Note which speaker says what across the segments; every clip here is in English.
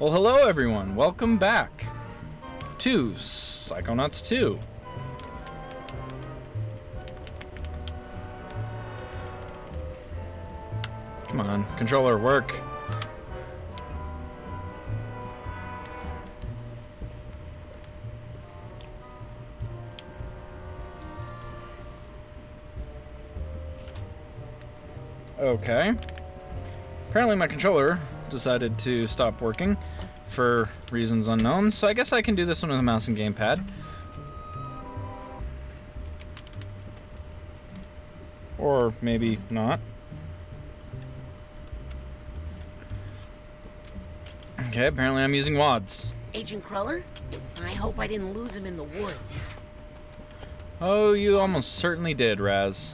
Speaker 1: Well, hello everyone. Welcome back to Psychonauts 2. Come on, controller, work. Okay. Apparently my controller decided to stop working for reasons unknown, so I guess I can do this one with a mouse and gamepad. Or maybe not. Okay, apparently I'm using WADs.
Speaker 2: Agent Cruller? I hope I didn't lose him in the woods.
Speaker 1: Oh, you almost certainly did, Raz.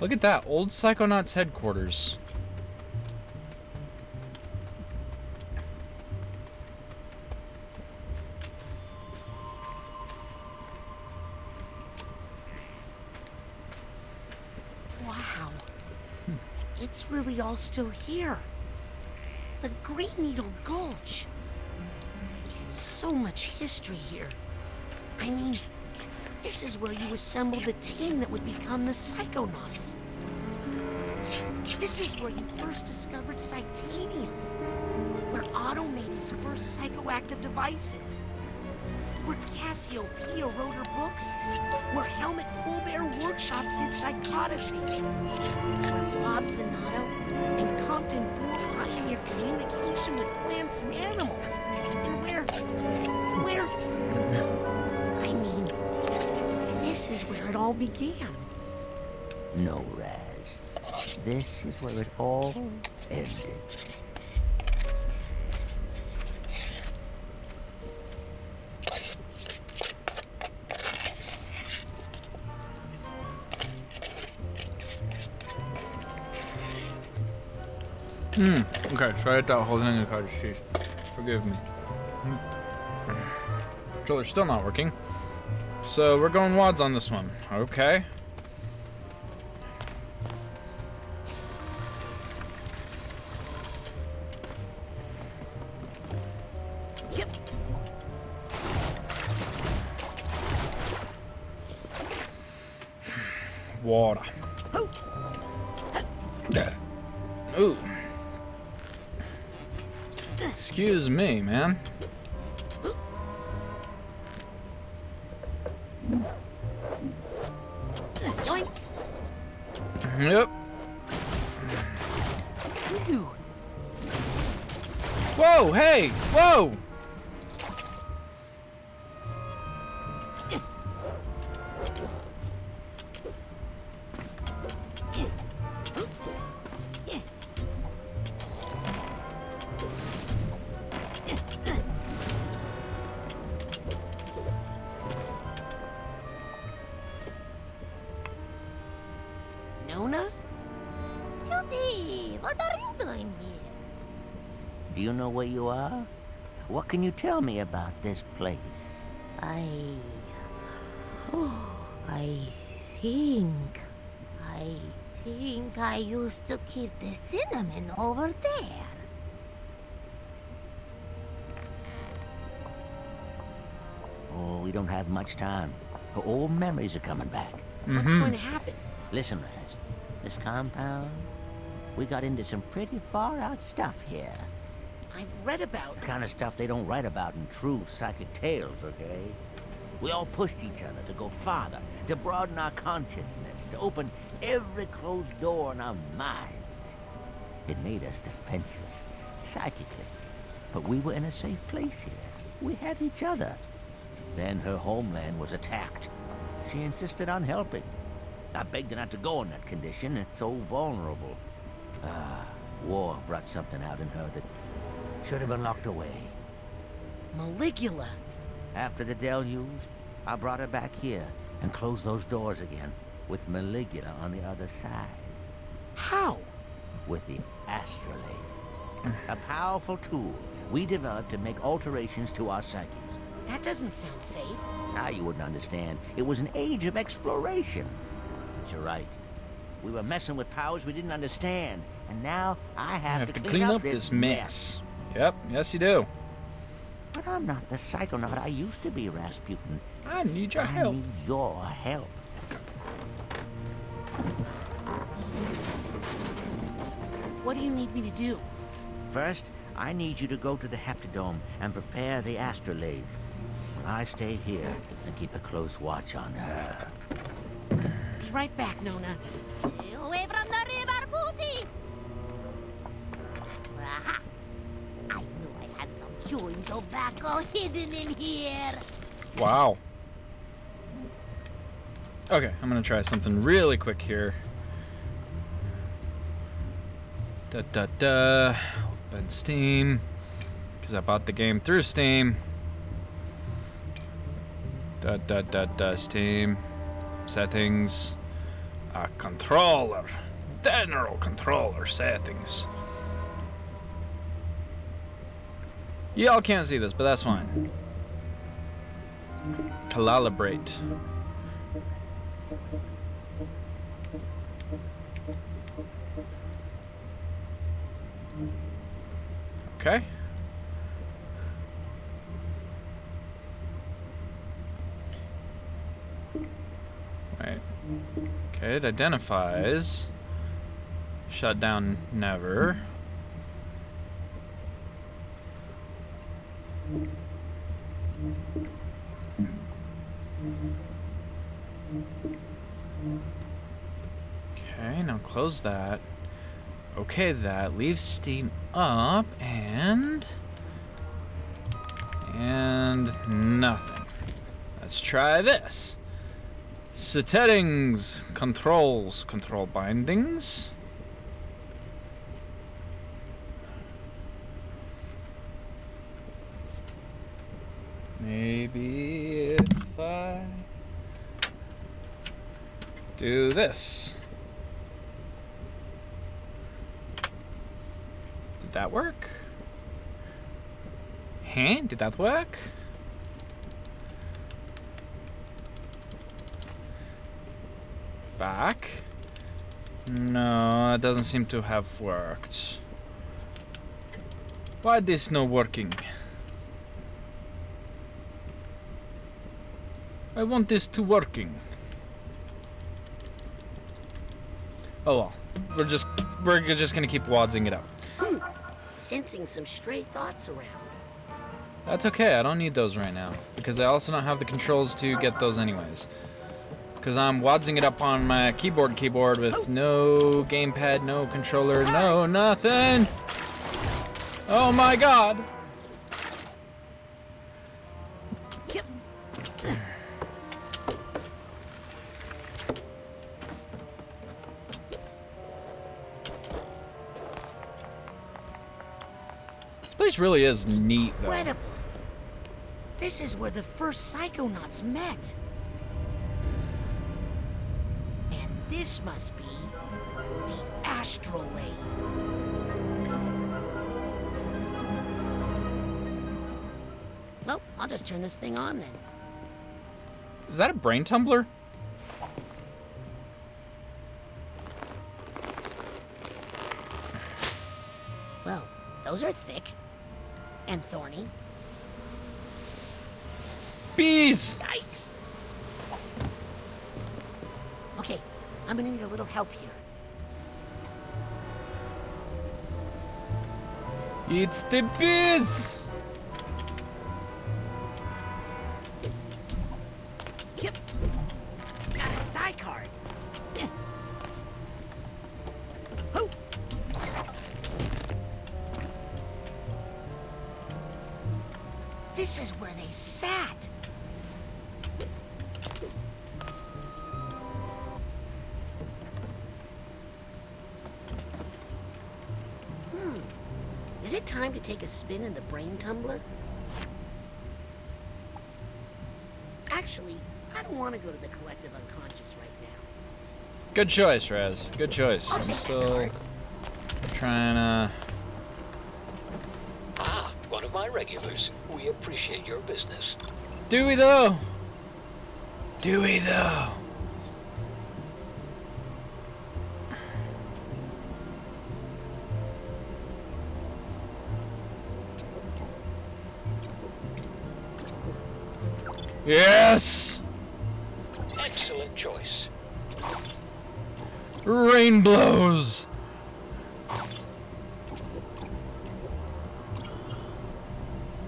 Speaker 1: Look at that, old Psychonauts headquarters.
Speaker 2: It's really all still here. The Green Needle Gulch. So much history here. I mean, this is where you assembled the team that would become the Psychonauts. This is where you first discovered Psitanium. Where Otto made his first psychoactive devices. Where Cassie O'Pia wrote her books. Where Helmut Fullbear workshopped his psychodicy. Zanotto and Compton Boole pioneered communication with plants and animals. And where... where... I mean, this is where it all began.
Speaker 3: No, Raz. This is where it all oh. ended.
Speaker 1: Hmm, okay, so I ate that whole thing of cottage cheese. Forgive me. Hmm. Controller's still not working. So we're going WADs on this one. Okay. Excuse me, man. Yep. Whoa, hey, whoa!
Speaker 3: Do you know where you are? What can you tell me about this place?
Speaker 4: I. Oh, I think. I think I used to keep the cinnamon over there.
Speaker 3: Oh, we don't have much time. Her old memories are coming back.
Speaker 2: What's
Speaker 1: Mhm.
Speaker 2: going to happen?
Speaker 3: Listen, Raz. This compound, we got into some pretty far-out stuff here.
Speaker 2: I've read about.
Speaker 3: The kind of stuff they don't write about in true psychic tales, okay? We all pushed each other to go farther, to broaden our consciousness, to open every closed door in our minds. It made us defenseless, psychically. But we were in a safe place here. We had each other. Then her homeland was attacked. She insisted on helping. I begged her not to go in that condition. It's so vulnerable. Ah, war brought something out in her that should have been locked away.
Speaker 2: Maligula.
Speaker 3: After the deluge, I brought her back here and closed those doors again with Maligula on the other side
Speaker 2: How?
Speaker 3: with the astrolabe. A powerful tool we developed to make alterations to our psyches.
Speaker 2: That doesn't sound safe.
Speaker 3: Now you wouldn't understand. It was an age of exploration. But you're right. We were messing with powers we didn't understand. And now I
Speaker 1: I
Speaker 3: have,
Speaker 1: have to clean up this mess. Yep, yes you do.
Speaker 3: But I'm not the psychonaut I used to be, Rasputin.
Speaker 1: I need your
Speaker 3: I
Speaker 1: help.
Speaker 3: I need your help.
Speaker 2: What do you need me to do?
Speaker 3: First, I need you to go to the Heptadome and prepare the astrolabe. I stay here and keep a close watch on her.
Speaker 2: Be right back, Nona.
Speaker 4: Stay away from the river, Booty! Aha! I knew I had some chewing tobacco hidden in here.
Speaker 1: Wow. Okay, I'm gonna try something really quick here. Da da da. Open Steam. Because I bought the game through Steam. Da da da da. Steam. Settings. A controller. General controller settings. Y'all can't see this, but that's fine. Calibrate. Okay. Right. Okay, it identifies. Shut down never. Okay, now close that. Okay, that. Leave Steam up and. And nothing. Let's try this. Settings, controls, control bindings. Maybe I do this. Did that work? Huh? Did that work? Back? No, it doesn't seem to have worked. Why this no working? I want this to working. Oh well, we're just we're just gonna keep wadsing it up.
Speaker 2: Hmm. Sensing some stray thoughts around.
Speaker 1: That's okay, I don't need those right now. Because I also don't have the controls to get those anyways. Because I'm wadsing it up on my keyboard keyboard with no gamepad, no controller, no nothing! Oh my god! Place really is neat though.
Speaker 2: Incredible. This is where the first psychonauts met. And this must be the Astral astrolabe. Well, I'll just turn this thing on then.
Speaker 1: Is that a brain tumbler?
Speaker 2: Well, those are thick and thorny.
Speaker 1: Bees!
Speaker 2: Yikes. Okay, I'm gonna need a little help here.
Speaker 1: It's the bees!
Speaker 2: It time to take a spin in the brain tumbler? Actually, I don't want to go to the collective unconscious right now.
Speaker 1: Good choice, Raz. Good choice.
Speaker 2: I'll
Speaker 1: I'm still trying to.
Speaker 5: Ah, one of my regulars. We appreciate your business.
Speaker 1: Do we though? Do we though? Yes!
Speaker 5: Excellent choice.
Speaker 1: Rain blows!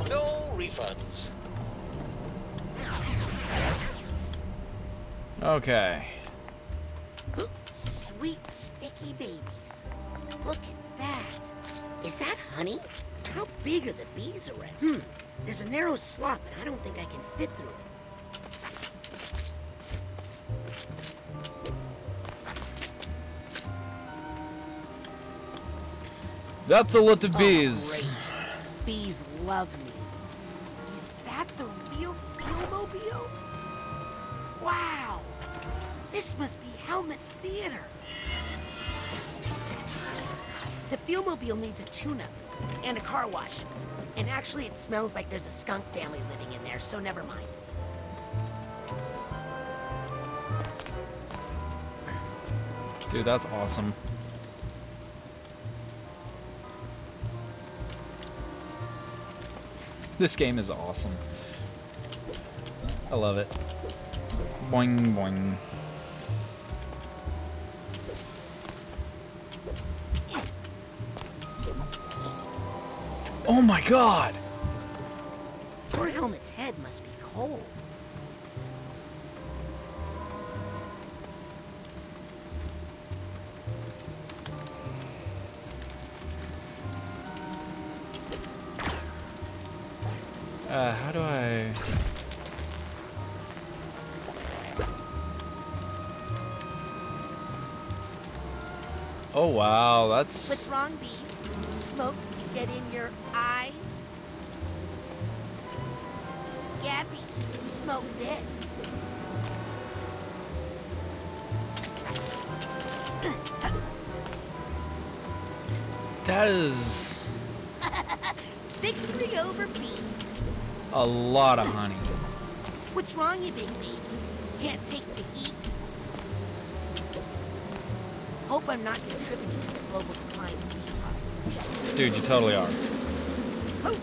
Speaker 5: No refunds.
Speaker 1: Okay.
Speaker 2: Sweet sticky babies. Look at that. Is that honey? How big are the bees around? Hmm. There's a narrow slot, but I don't think I can fit through it.
Speaker 1: That's a lot of
Speaker 2: Oh,
Speaker 1: bees.
Speaker 2: great. Bees love me. Is that the real Fieldmobile? Wow. This must be Helmut's Theater. The Fieldmobile needs a tune-up and a car wash. And actually, it smells like there's a skunk family living in there, so never mind.
Speaker 1: Dude, that's awesome. This game is awesome. I love it. Boing boing. Oh my god!
Speaker 2: Poor Helmut's head must be cold.
Speaker 1: How do I... Oh wow, that's...
Speaker 2: What's wrong, bees? Smoke get in your eyes? Yeah, bees. Smoke this.
Speaker 1: That is
Speaker 2: Victory over bees.
Speaker 1: A lot of honey.
Speaker 2: What's wrong, you big babies? Can't take the heat? Hope I'm not contributing to the global decline of bee population.
Speaker 1: Dude, you totally are.
Speaker 2: Oh.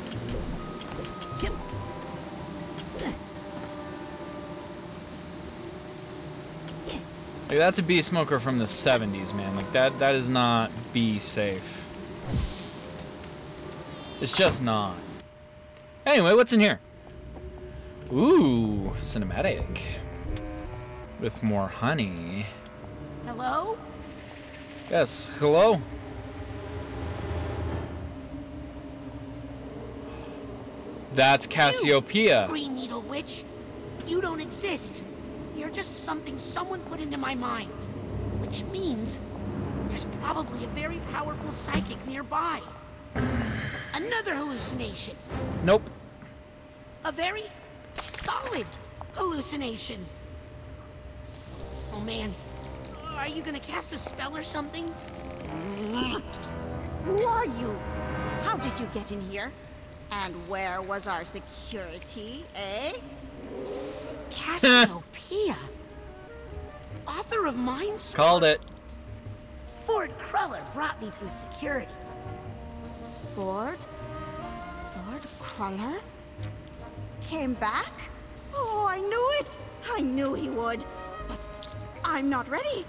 Speaker 1: Like, that's a bee smoker from the 70s, man. Like, that that is not bee safe. It's just not. Anyway, what's in here? Ooh, cinematic. With more honey.
Speaker 2: Hello?
Speaker 1: Yes, hello? That's Cassie O'Pia.
Speaker 2: Green Needle Witch, you don't exist. You're just something someone put into my mind. Which means there's probably a very powerful psychic nearby. Another hallucination.
Speaker 1: Nope.
Speaker 2: A very solid hallucination. Oh man, are you gonna cast a spell or something?
Speaker 6: Who are you? How did you get in here? And where was our security, eh?
Speaker 2: Cassie O'Pia, author of Mind
Speaker 1: Called it.
Speaker 2: Ford Cruller brought me through security.
Speaker 6: Ford? Lord Cruller? Came back? Oh, I knew it! I knew he would. But I'm not ready.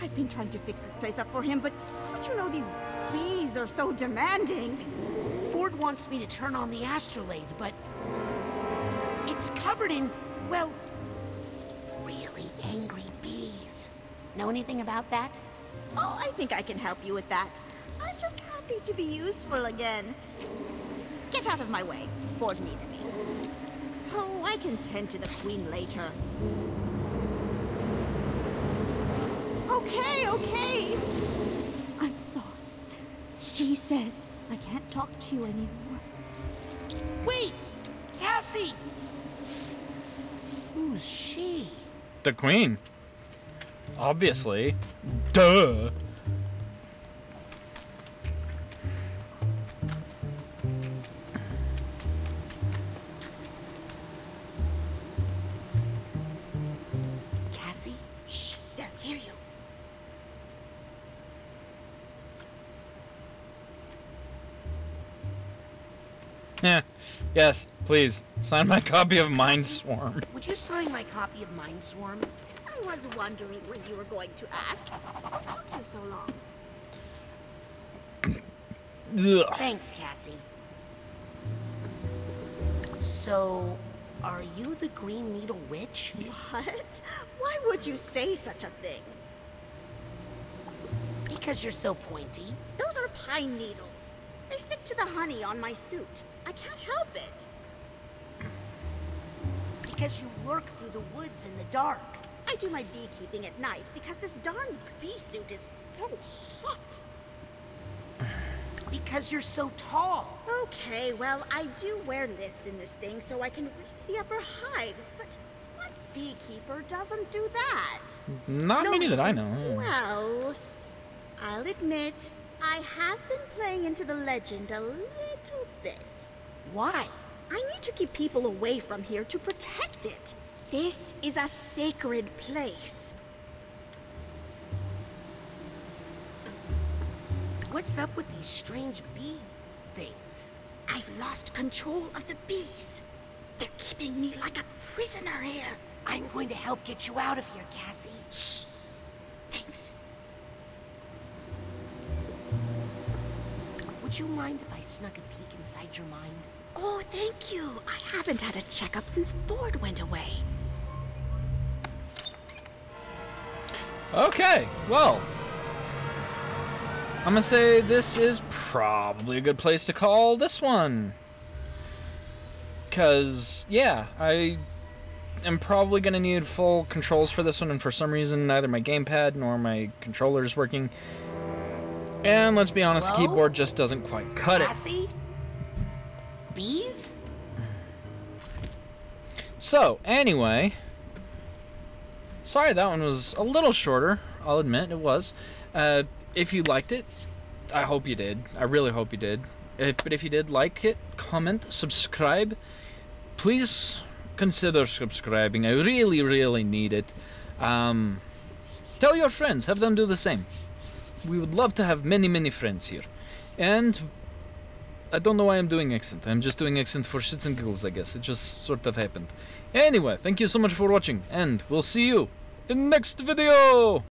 Speaker 6: I've been trying to fix this place up for him, but don't you know these bees are so demanding?
Speaker 2: Ford wants me to turn on the astrolabe, but it's covered in, well, really angry bees. Know anything about that?
Speaker 6: Oh, I think I can help you with that. To be useful again. Get out of my way. Ford needs me. Oh, I can tend to the Queen later. Okay, okay. I'm sorry. She says I can't talk to you anymore.
Speaker 2: Wait, Cassie! Who's she?
Speaker 1: The queen. Obviously. Duh. Yes, please. Sign my copy of Mindswarm.
Speaker 2: Would you sign my copy of Mindswarm?
Speaker 6: I was wondering when you were going to ask. What took you so long?
Speaker 1: Ugh.
Speaker 2: Thanks, Cassie. So, are you the Green Needle Witch?
Speaker 6: What? Why would you say such a thing?
Speaker 2: Because you're so pointy.
Speaker 6: Those are pine needles. They stick to the honey on my suit. I can't help it.
Speaker 2: Because you lurk through the woods in the dark.
Speaker 6: I do my beekeeping at night because this darn bee suit is so hot.
Speaker 2: Because you're so tall.
Speaker 6: Okay, well, I do wear lifts in this thing so I can reach the upper hives, but what beekeeper doesn't do that?
Speaker 1: Not
Speaker 2: No,
Speaker 1: many that I know.
Speaker 6: Well, I'll admit, I have been playing into the legend a little bit.
Speaker 2: Why?
Speaker 6: I need to keep people away from here to protect it. This is a sacred place.
Speaker 2: What's up with these strange bee things?
Speaker 6: I've lost control of the bees. They're keeping me like a prisoner here.
Speaker 2: I'm going to help get you out of here, Cassie.
Speaker 6: Shh. Thanks.
Speaker 2: Would you mind if I snuck a peek inside your mind?
Speaker 6: Oh, thank you. I haven't had a checkup since Ford went away.
Speaker 1: Okay, well. I'm gonna say this is probably a good place to call this one. Because, yeah, I am probably gonna need full controls for this one, and for some reason, neither my gamepad nor my controller is working. And let's be honest, the keyboard just doesn't quite cut it.
Speaker 2: Cassie? Bees?
Speaker 1: So, anyway. Sorry that one was a little shorter, I'll admit it was. Uh, if you liked it, I hope you did. I really hope you did. If, but if you did like it, comment, subscribe. Please consider subscribing. I really, really need it. Um, tell your friends, have them do the same. We would love to have many, many friends here. And I don't know why I'm doing accent. I'm just doing accent for shits and giggles, I guess. It just sort of happened. Anyway, thank you so much for watching, and we'll see you in next video!